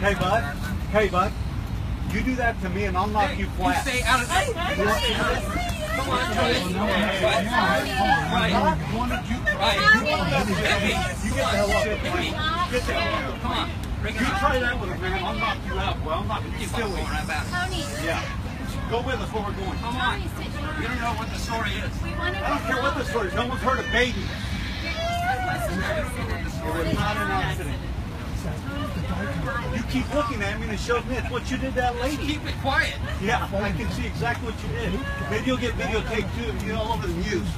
Hey, bud. Hey, bud. You do that to me and I'll knock hey, you flat. You stay out of this. Come on, Tony. Ryan. wanted you. Ryan. You wanted that You get the hell up. Get the hell up. Come on. You try that with a man, I'll knock you out. Well, I'm knocking you silly. Tony. Yeah. Go with us where we're going. Come on. You don't know what the story is. I don't care what the story is. No one's heard of babies. Not an accident. You keep looking at me and it shows me it's what you did that lady. Keep it quiet. Yeah, I can see exactly what you did. Maybe you'll get videotaped too and get all over the news.